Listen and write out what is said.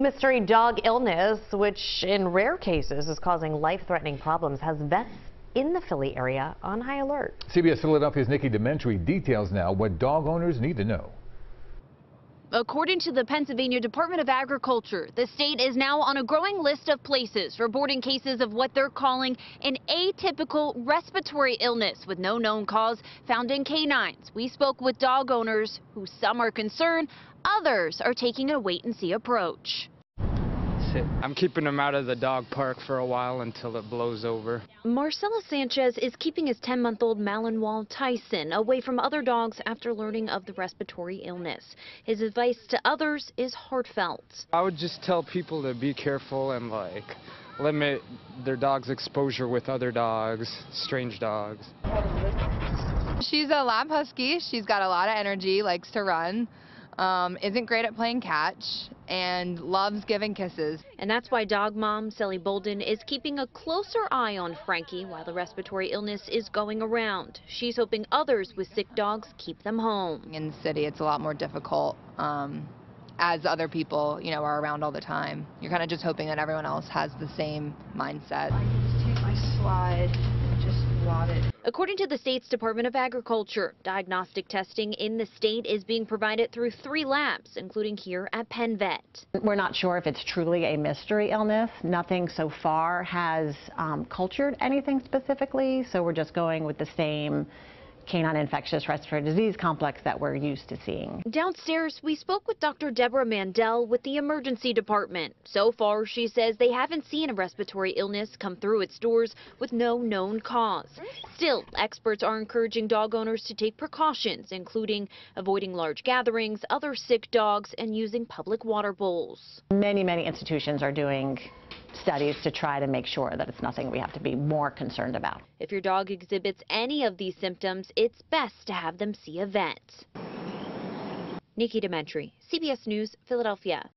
Mystery dog illness, which in rare cases is causing life-threatening problems, has vets in the Philly area on high alert. CBS Philadelphia's Nikki Dementri details now what dog owners need to know. According to the Pennsylvania Department of Agriculture, the state is now on a growing list of places reporting cases of what they're calling an atypical respiratory illness with no known cause found in canines. We spoke with dog owners who some are concerned, others are taking a wait and see approach. I'm keeping him out of the dog park for a while until it blows over. Marcelo Sanchez is keeping his 10-month-old Malinois Tyson away from other dogs after learning of the respiratory illness. His advice to others is heartfelt. I would just tell people to be careful and like limit their dog's exposure with other dogs, strange dogs. She's a lab husky. She's got a lot of energy, likes to run um, isn't great at playing catch, and loves giving kisses. And that's why dog mom Sally Bolden is keeping a closer eye on Frankie while the respiratory illness is going around. She's hoping others with sick dogs keep them home. In the city, it's a lot more difficult. Um, as other people, you know, are around all the time. You're kind of just hoping that everyone else has the same mindset. I just take my slide and just wad it According to the state's Department of Agriculture, diagnostic testing in the state is being provided through three labs, including here at Penn Vet. We're not sure if it's truly a mystery illness. Nothing so far has um, cultured anything specifically, so we're just going with the same canine infectious respiratory disease complex that we're used to seeing. Downstairs, we spoke with Dr. Deborah Mandell with the emergency department. So far, she says they haven't seen a respiratory illness come through its doors with no known cause. Still, experts are encouraging dog owners to take precautions, including avoiding large gatherings, other sick dogs, and using public water bowls. Many, many institutions are doing studies to try to make sure that it's nothing we have to be more concerned about. If your dog exhibits any of these symptoms, it's best to have them see a vet. Nikki Dementri, CBS News, Philadelphia.